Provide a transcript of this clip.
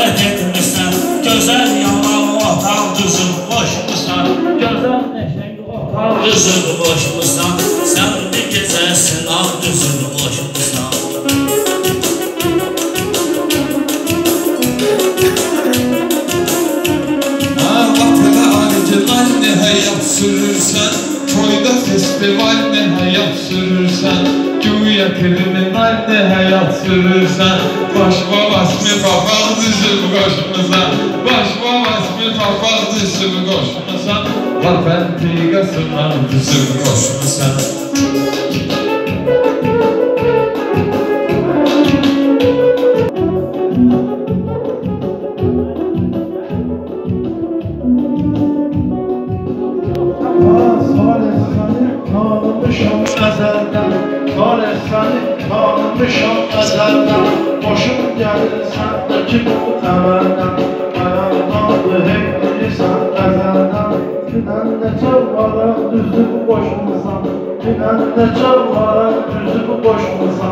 Cəsarət etmirsən Gözəl yalan düzüm Boşmusan Gözəl neşək otal düzüm Boşmusan Sən bir gecəsin Al Vətənə alicəl nə həyat sürürsən Toyda festival nə həyat sürürsən Güya kriminal nə həyat sürürsən Başma papaq qoşmusan Başma basmi papaq düzüm qoşmusan Var fəntiqasından düzüm qoşmusan Tanımışam əzəldən Salih səni tanımışam əzəldən Boşum Düzüb boşmusan Günən necə varaq düzüb boşmusan Öz